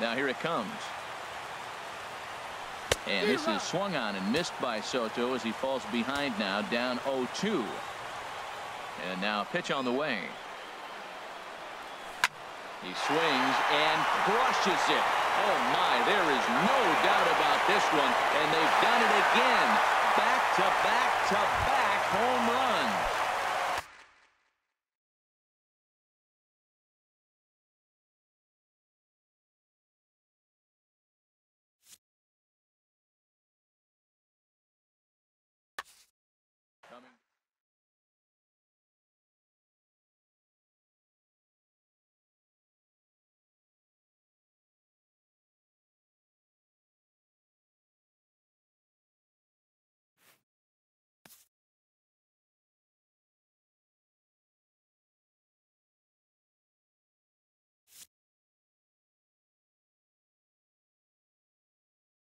Now here it comes. And this is swung on and missed by Soto as he falls behind now down 0-2. And now pitch on the way. He swings and crushes it. Oh my, there is no doubt about this one. And they've done it again. Back to back to back home runs.